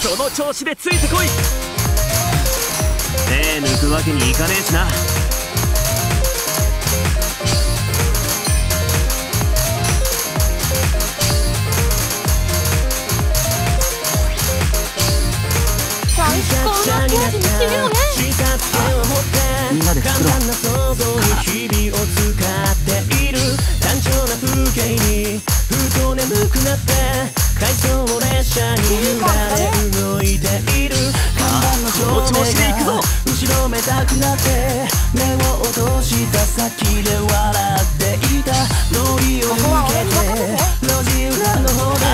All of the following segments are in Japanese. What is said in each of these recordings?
その調子でついてこい。手抜くわけにいかねえしな。みようねみんなで作ろう想像に日々を使っている単調な風景にふと眠くなって回送列車に揺られのその調子で行くぞ。後ろめたくなって目を落とした先で笑っていた。通りを抜けて路地裏の方で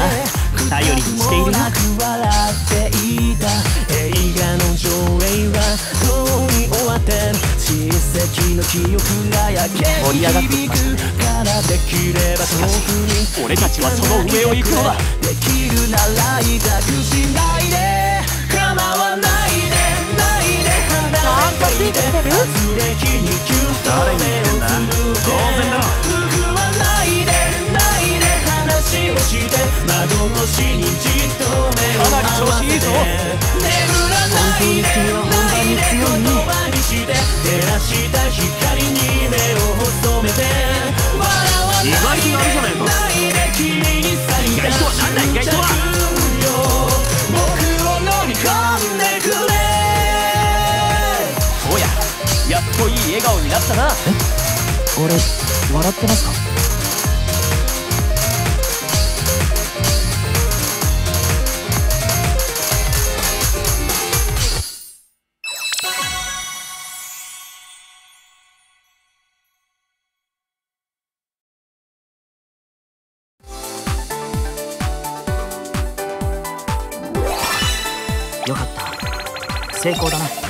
頼りにしているよなく笑っていた。映画の上映はとうに終わって叱責の記憶が焼け響くからできれば遠くに。俺たちはその上を行くのだ。できるなら委託しないで誰に言ってんだ当然だろ僕はないでないで話をして窓越しにじっと目をかなり調子いいぞ眠らないでないで言葉にして照らした光に目を細めて笑わないで意外とやるじゃないで君にさ意外とはなんだ意外とはやっといい笑顔になったな。え？俺笑ってますか？よかった。成功だな。